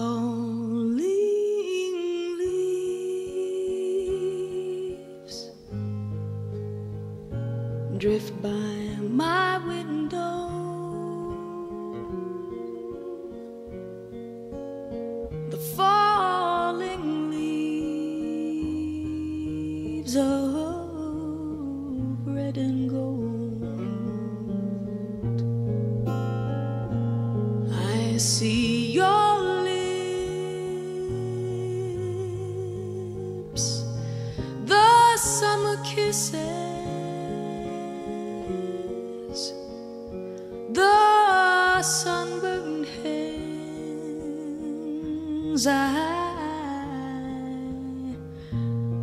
falling leaves drift by my window. The falling leaves of red and gold. I see kisses, the sunburned hands I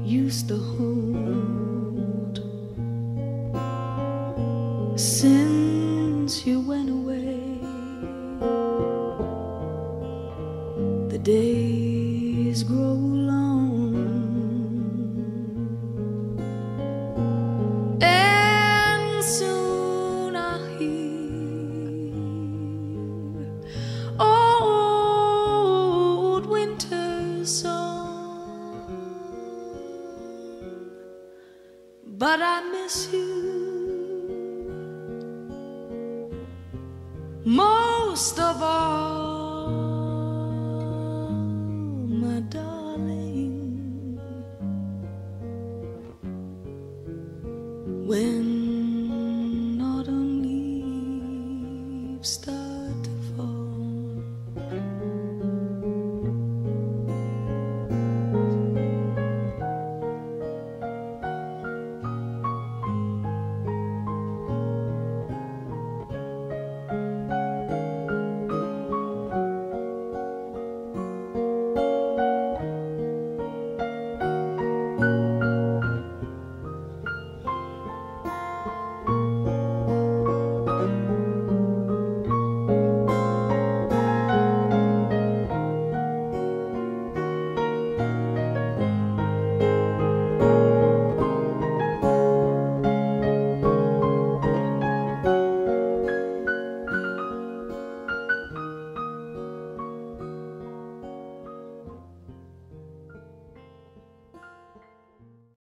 used to hold. Since you went away. The days grow long, but I miss you most of all, my darling. When autumn leaves start.